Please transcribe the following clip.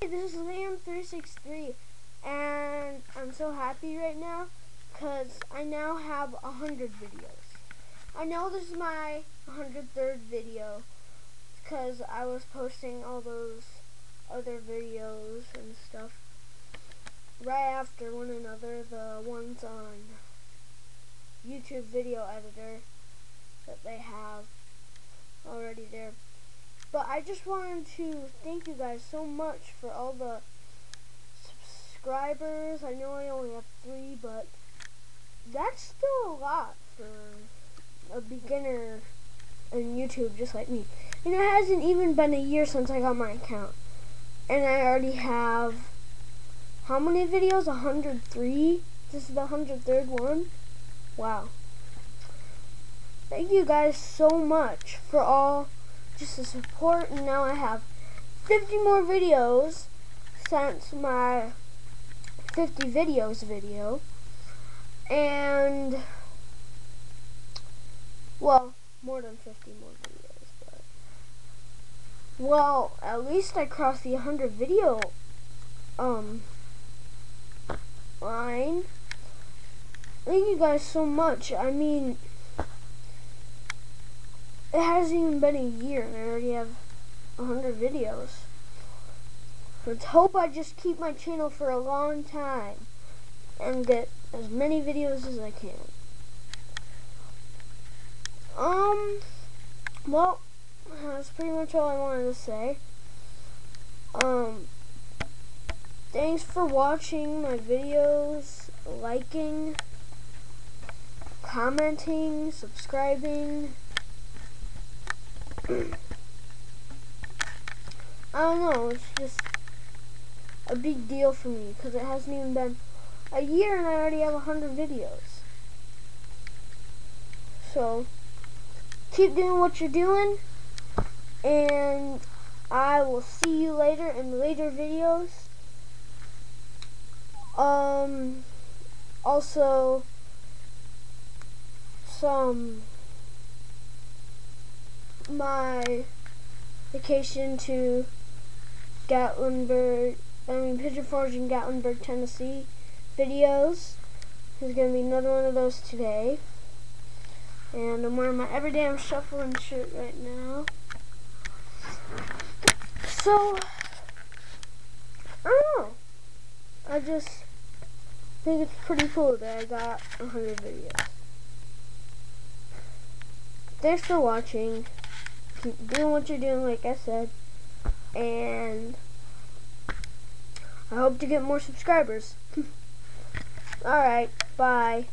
Hey, this is Liam363, and I'm so happy right now because I now have a hundred videos. I know this is my 103rd video because I was posting all those other videos and stuff right after one another, the ones on YouTube video editor that they have already there. But I just wanted to thank you guys so much for all the subscribers. I know I only have three, but that's still a lot for a beginner in YouTube just like me. And it hasn't even been a year since I got my account. And I already have how many videos? 103? This is the 103rd one? Wow. Thank you guys so much for all just the support and now I have 50 more videos since my 50 videos video. And well more than 50 more videos but well at least I crossed the 100 video um line. Thank you guys so much. I mean it hasn't even been a year and I already have 100 videos. Let's hope I just keep my channel for a long time and get as many videos as I can. Um, well, that's pretty much all I wanted to say. Um, thanks for watching my videos, liking, commenting, subscribing. I don't know, it's just a big deal for me because it hasn't even been a year and I already have 100 videos. So, keep doing what you're doing and I will see you later in later videos. Um, also, some my vacation to Gatlinburg, I mean Pigeon Forge in Gatlinburg, Tennessee videos. There's going to be another one of those today. And I'm wearing my Everyday I'm Shuffling shirt right now. So, I don't know. I just think it's pretty cool that I got 100 videos. Thanks for watching keep doing what you're doing, like I said. And I hope to get more subscribers. Alright, bye.